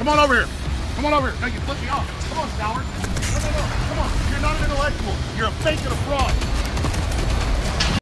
Come on over here. Come on over here. No, you flipped me off. Come on, Sour. No, no, no. Come on. You're not an intellectual. You're a fake and a fraud.